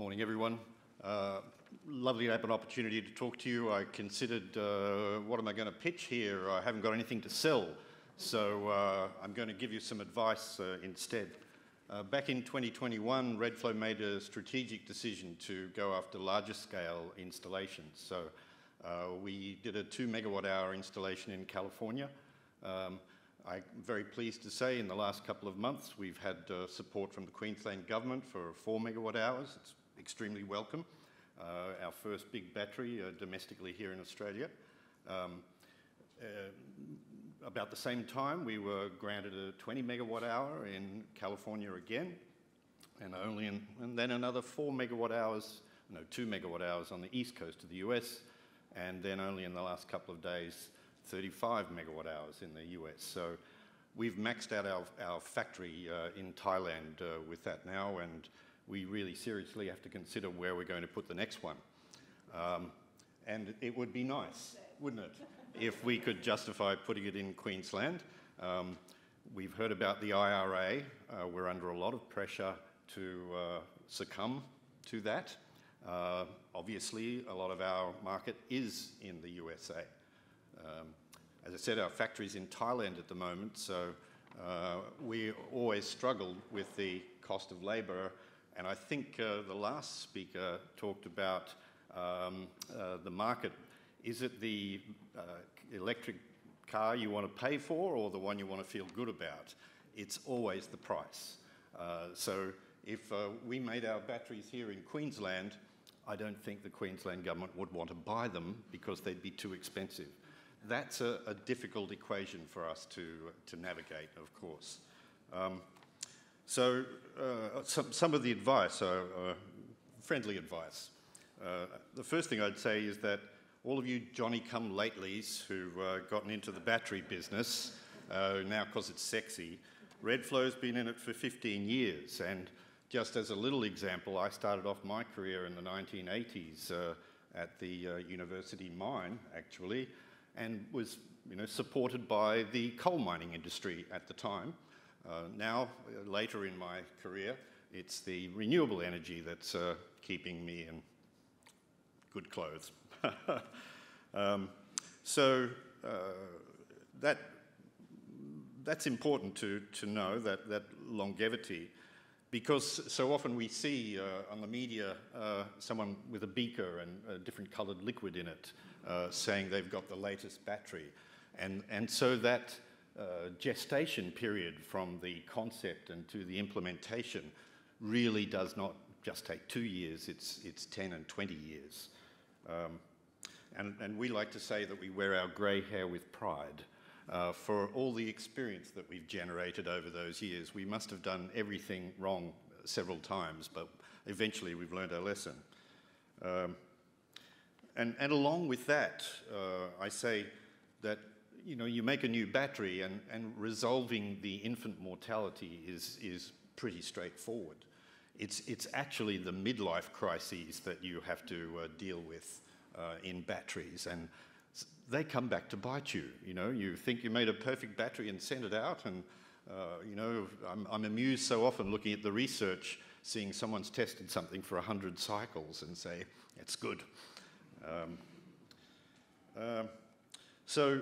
Morning, everyone. Uh, lovely to have an opportunity to talk to you. I considered, uh, what am I going to pitch here? I haven't got anything to sell, so uh, I'm going to give you some advice uh, instead. Uh, back in 2021, Redflow made a strategic decision to go after larger scale installations. So uh, we did a two megawatt hour installation in California. Um, I'm very pleased to say in the last couple of months we've had uh, support from the Queensland Government for four megawatt hours. It's extremely welcome. Uh, our first big battery uh, domestically here in Australia. Um, uh, about the same time, we were granted a 20 megawatt hour in California again, and only in, and then another four megawatt hours, no, two megawatt hours on the east coast of the US, and then only in the last couple of days, 35 megawatt hours in the US. So we've maxed out our, our factory uh, in Thailand uh, with that now, and we really seriously have to consider where we're going to put the next one. Um, and it would be nice, wouldn't it, if we could justify putting it in Queensland. Um, we've heard about the IRA. Uh, we're under a lot of pressure to uh, succumb to that. Uh, obviously, a lot of our market is in the USA. Um, as I said, our factory's in Thailand at the moment, so uh, we always struggle with the cost of labour. And I think uh, the last speaker talked about um, uh, the market. Is it the uh, electric car you want to pay for or the one you want to feel good about? It's always the price. Uh, so if uh, we made our batteries here in Queensland, I don't think the Queensland government would want to buy them because they'd be too expensive. That's a, a difficult equation for us to, to navigate, of course. Um, so uh, some, some of the advice, uh, uh, friendly advice. Uh, the first thing I'd say is that all of you Johnny come latelys who've uh, gotten into the battery business, uh, now because it's sexy, Redflow's been in it for 15 years. And just as a little example, I started off my career in the 1980s at the university mine, actually, and was you know, supported by the coal mining industry at the time. Uh, now, uh, later in my career, it's the renewable energy that's uh, keeping me in good clothes. um, so uh, that, that's important to, to know, that, that longevity, because so often we see uh, on the media uh, someone with a beaker and a different coloured liquid in it saying they've got the latest battery. And, and so that uh, gestation period from the concept and to the implementation really does not just take two years, it's, it's 10 and 20 years. Um, and, and we like to say that we wear our grey hair with pride. Uh, for all the experience that we've generated over those years, we must have done everything wrong several times, but eventually we've learned our lesson. Um, and, and along with that, uh, I say that you know, you make a new battery and, and resolving the infant mortality is, is pretty straightforward. It's, it's actually the midlife crises that you have to uh, deal with uh, in batteries, and they come back to bite you. You know, you think you made a perfect battery and sent it out, and uh, you know, I'm, I'm amused so often looking at the research, seeing someone's tested something for 100 cycles and say, it's good. Um, uh, so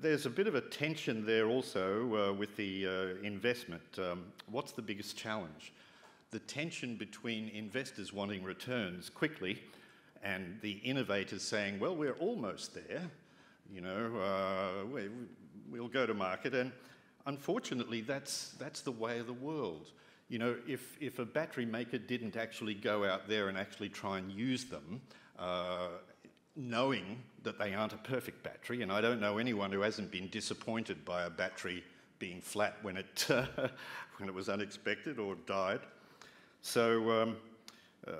there's a bit of a tension there also uh, with the uh, investment. Um, what's the biggest challenge? The tension between investors wanting returns quickly and the innovators saying, well, we're almost there, you know, uh, we, will go to market. And unfortunately, that's, that's the way of the world. You know, if, if a battery maker didn't actually go out there and actually try and use them, uh, knowing that they aren't a perfect battery, and I don't know anyone who hasn't been disappointed by a battery being flat when it, uh, when it was unexpected or died. So um, uh,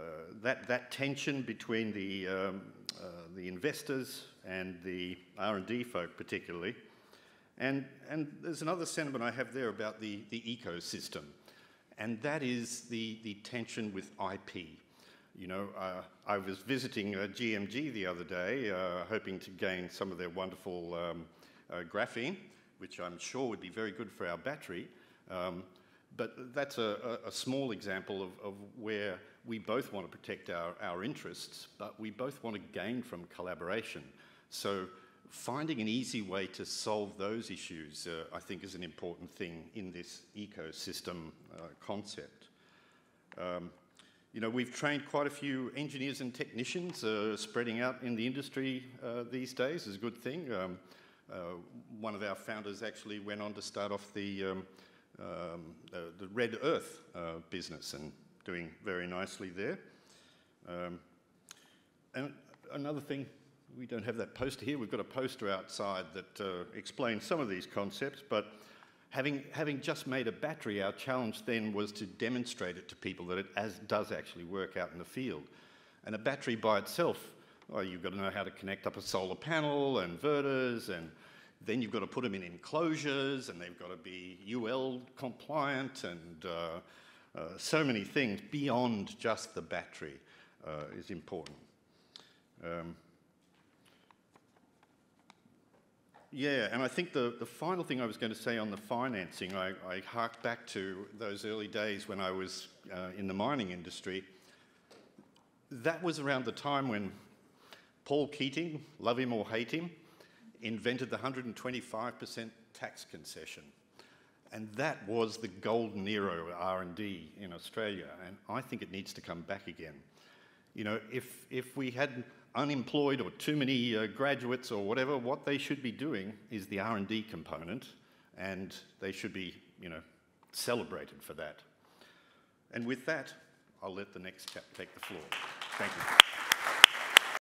that, that tension between the, um, uh, the investors and the R&D folk particularly, and, and there's another sentiment I have there about the, the ecosystem, and that is the, the tension with IP. You know, uh, I was visiting uh, GMG the other day, uh, hoping to gain some of their wonderful um, uh, graphene, which I'm sure would be very good for our battery. Um, but that's a, a, small example of, of, where we both want to protect our, our interests, but we both want to gain from collaboration. So finding an easy way to solve those issues, uh, I think, is an important thing in this ecosystem uh, concept. Um, you know, we've trained quite a few engineers and technicians uh, spreading out in the industry uh, these days is a good thing. Um, uh, one of our founders actually went on to start off the, um, um, the, the, Red Earth uh, business and doing very nicely there. Um, and another thing, we don't have that poster here. We've got a poster outside that uh, explains some of these concepts, but having, having just made a battery, our challenge then was to demonstrate it to people that it as, does actually work out in the field. And a battery by itself, well, you've got to know how to connect up a solar panel, inverters, and then you've got to put them in enclosures, and they've got to be UL compliant, and uh, uh, so many things beyond just the battery uh, is important. Um, Yeah, and I think the, the final thing I was going to say on the financing, I, I hark back to those early days when I was uh, in the mining industry. That was around the time when Paul Keating, love him or hate him, invented the 125% tax concession. And that was the golden era of R&D in Australia, and I think it needs to come back again. You know, if, if we had unemployed or too many uh, graduates or whatever, what they should be doing is the R&D component, and they should be, you know, celebrated for that. And with that, I'll let the next chap take the floor. Thank you.